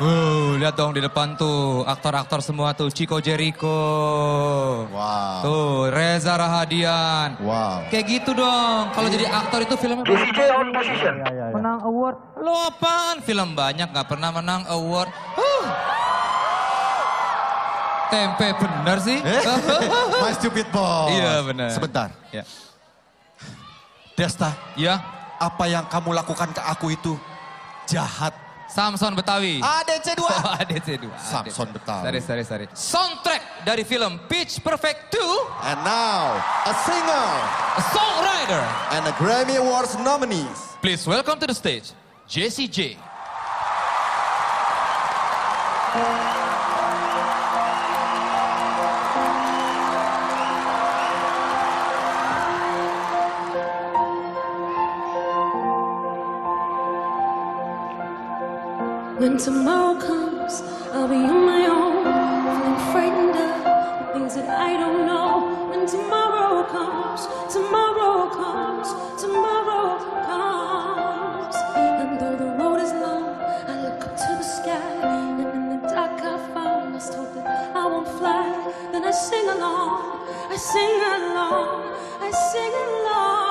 Uh, lihat dong di depan tuh aktor-aktor semua tuh Chico Jericho. Wow. Tuh Reza Rahadian. Wow. Kayak gitu dong. Kalau jadi aktor itu filmnya Jessie J on position. menang award. Lo apaan? Film banyak nggak pernah menang award. Huh. Tempe bener sih. Eh? My stupid boy. Iya, benar. Sebentar. ya. Desta, Ya, apa yang kamu lakukan ke aku itu jahat. Samson Betawi. ADC 2. Oh, ADC 2. Samson Betawi. Sorry, sorry, sorry. Soundtrack dari film Pitch Perfect 2, And now, a singer a songwriter. and a Grammy Awards nominees. Please welcome to the stage, Jessie J. When tomorrow comes, I'll be on my own, feeling frightened of the things that I don't know. When tomorrow comes, tomorrow comes, tomorrow comes. And though the road is long, I look up to the sky, and in the dark I found lost hope that I won't fly. Then I sing along, I sing along, I sing along.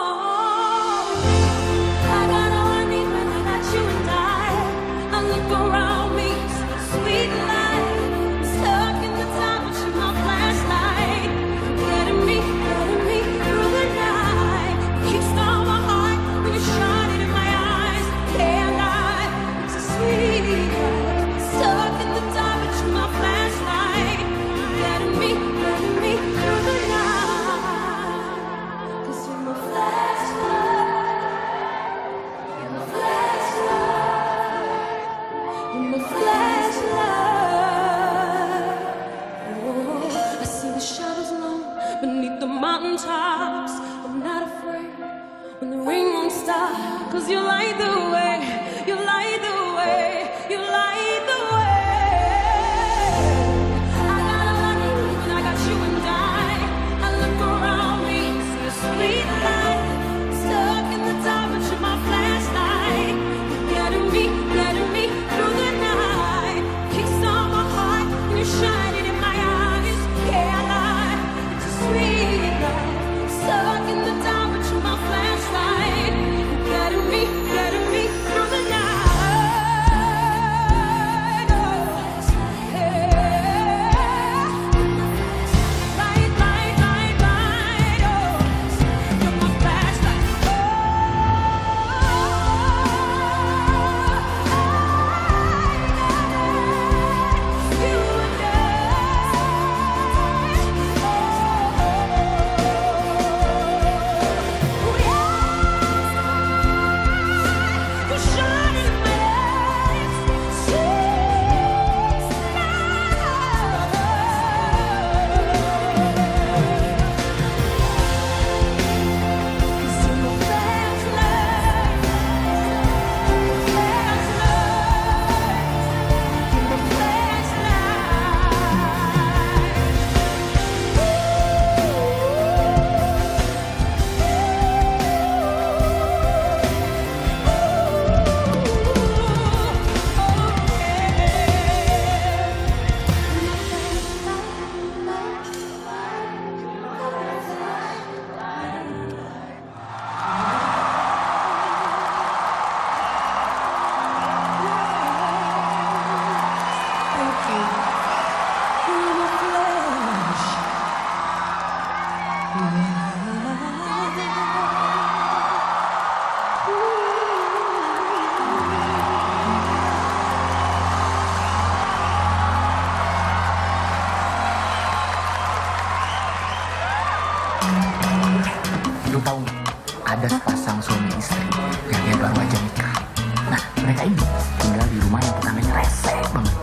Mereka ini tinggal di rumah yang tetangganya rese banget.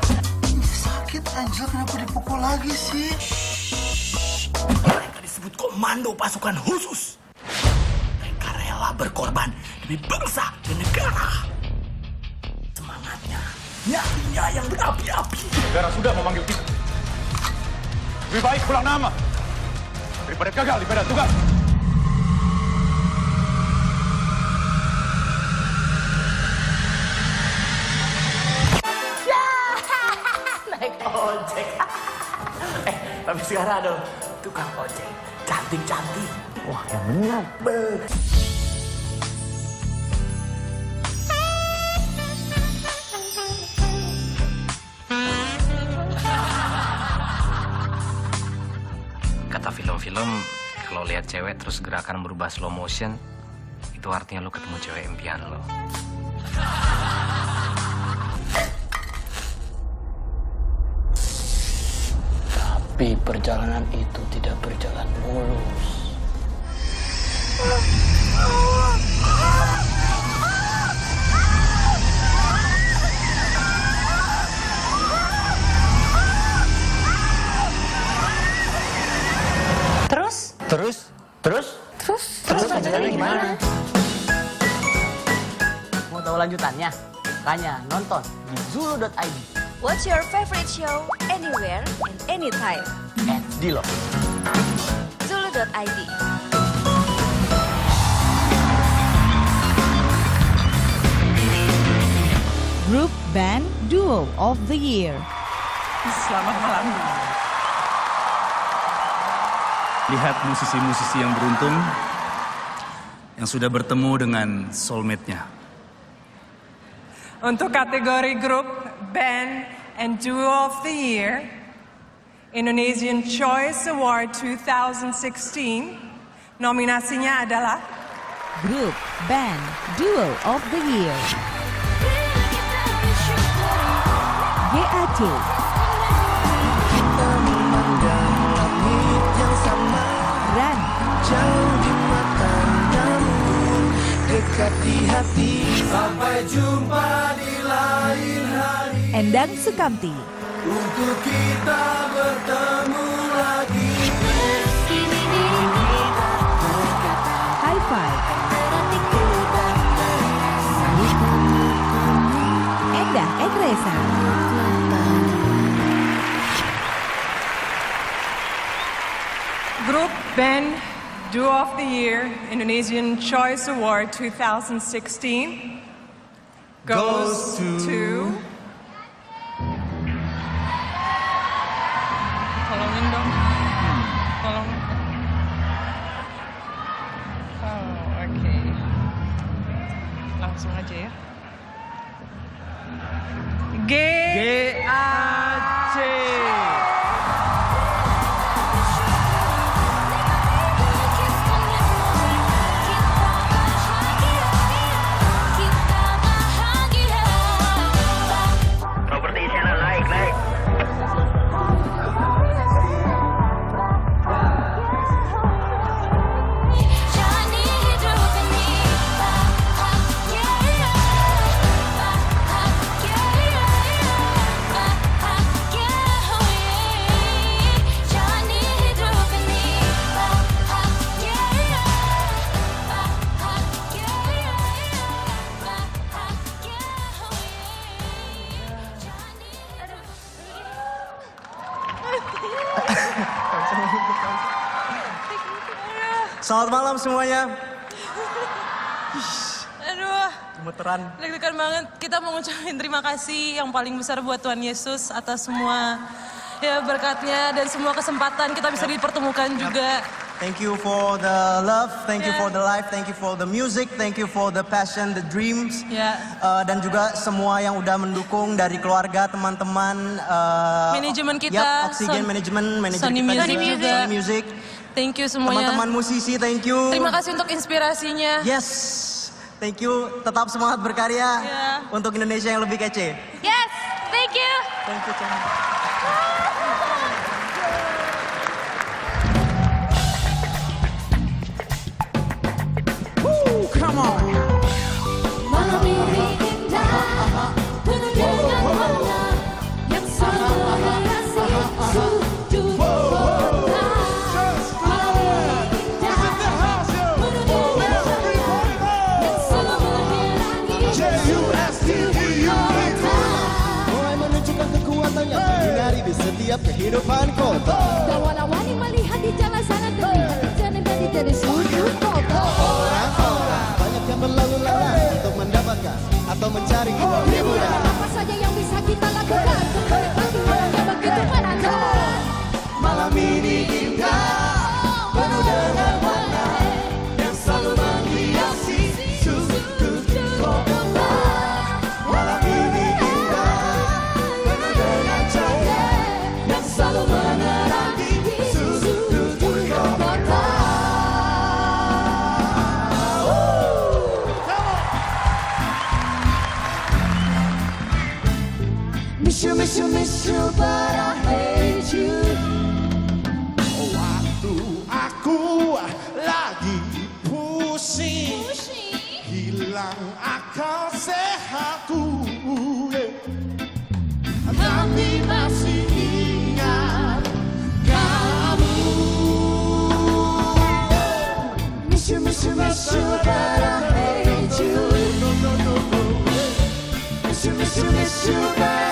Sakit Angel kenapa dipukul lagi sih? Mereka disebut komando pasukan khusus. Mereka rela berkorban demi bangsa dan negara. Semangatnya, nyalinya yang berapi-api. Negara sudah memanggil kita. Lebih baik pulang nama daripada gagal di medan tugas. Sekarang ada tukang ojek. Cantik-cantik. Wah, yang benar. Be. Kata film-film, kalau lihat cewek terus gerakan berubah slow motion, itu artinya lo ketemu cewek impian lo. Tapi perjalanan itu tidak berjalan mulus. Terus? Terus? Terus? Terus? Terus lanjutannya gimana? Mau tahu lanjutannya? Tanya, nonton di zulu.id. What's your favorite show? Anywhere and anytime. Eh, di lo. Zulu.id Group Band Duo of the Year. Selamat malam. Lihat musisi-musisi yang beruntung yang sudah bertemu dengan soulmate-nya. Untuk kategori grup, band, and duo of the year, Indonesian Choice Award 2016, nominasinya adalah Group Band Duo of the Year. GAC. Ran. Sampai jumpa di lain hari Endang Sukamti. Untuk kita bertemu lagi High Five. Endah Endresa. Group, band, duo of the year, Indonesian Choice Award 2016, goes, to... Tolongin Langsung aja ya. G Selamat malam semuanya. Aduh, Gemeteran. deg-degan banget. Kita mau ngucapin terima kasih yang paling besar buat Tuhan Yesus atas semua ya berkatnya dan semua kesempatan kita bisa dipertemukan juga. Thank you for the love, thank you for the life, thank you for the music, thank you for the passion, the dreams. Ya. Uh, dan juga semua yang udah mendukung dari keluarga, teman-teman. uh, Manajemen kita, Yap, Oxygen Son- Management, manajer Sony kita Music juga, juga. Sony Music. Thank you semuanya. Teman-teman musisi, thank you. Terima kasih untuk inspirasinya. Yes, thank you. Tetap semangat berkarya Ya. untuk Indonesia yang lebih kece. Yes, thank you. Thank you, Chan. Come on kehidupan kota. Dan wanawani melihat di jalan sana Terlihat jalan dari dari sudut kota. Orang-orang banyak yang berlalu lalang untuk mendapatkan atau mencari hiburan Apa saja yang bisa kita lakukan you, I hate you. Waktu aku lagi pusing, hilang akal sehatku. Masih ingat kamu. Miss you, miss you, miss you, but I hate you. Miss you, miss you, miss you, but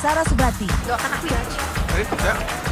Sarah Subati. Doakan aku ya. Baik, ya. Eh,